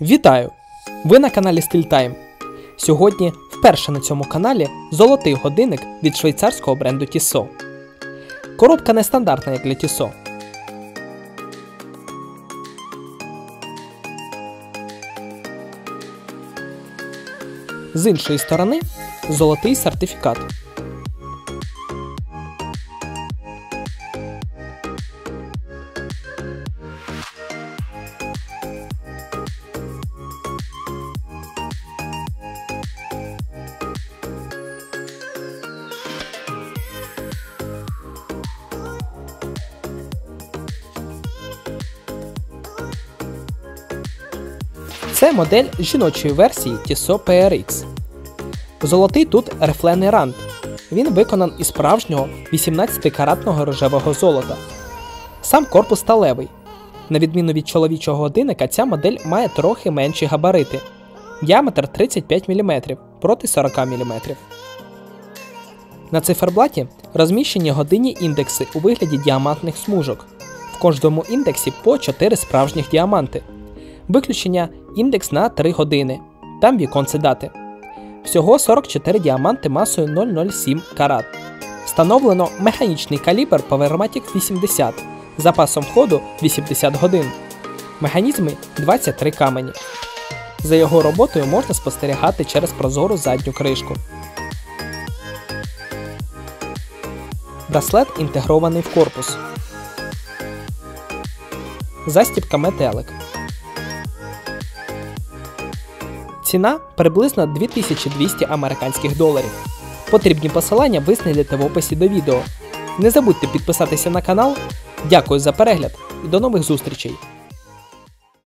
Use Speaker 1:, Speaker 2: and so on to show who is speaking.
Speaker 1: Вітаю! Ви на каналі StillTime. Сьогодні вперше на цьому каналі золотий годинник від швейцарського бренду Tissot. Коробка нестандартна як для Tissot. З іншої сторони золотий сертифікат. Це модель жіночої версії Tissot PRX. Золотий тут рифлений рант. Він виконан із справжнього 18-каратного рожевого золота. Сам корпус сталевий. На відміну від чоловічого годинника, ця модель має трохи менші габарити. Діаметр 35 мм проти 40 мм. На циферблаті розміщені годинні індекси у вигляді діамантних смужок. В кожному індексі по 4 справжніх діаманти. Виключення індекс на 3 години. Там віконце дати. Всього 44 діаманти масою 007 карат. Встановлено механічний калібр Powermatic 80 з запасом ходу 80 годин. Механізми 23 камені. За його роботою можна спостерігати через прозору задню кришку. Браслет інтегрований в корпус. Застібка метелик. Ціна приблизно 2200 американських доларів. Потрібні посилання ви знайдете в описі до відео. Не забудьте підписатися на канал. Дякую за перегляд і до нових зустрічей!